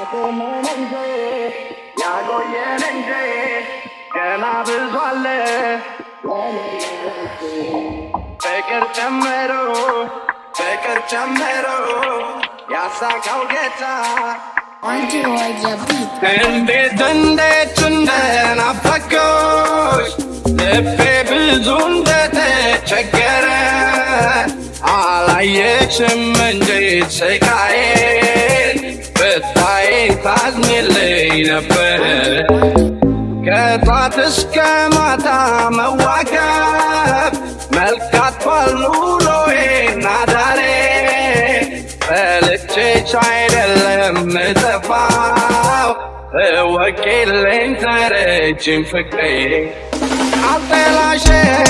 ያቆመን እንጂ ያቆየን እንጂ ገና ብዙ አለ ፍቅር ጨምሮ ፍቅር ጨምሮ ያሳካው ጌታ. እንዴት እንዴት እንደናፈቀሽ ልቤ ብዙ እንደተቸገረ አላየሽም እንጂ ስቃዬን ينقذني اللي نبه قطعت سكمة مواكب ملك أطفال نولوين نادري فلتشي شايد المتفاو وكيل انت رجم فكري عطي لا شيء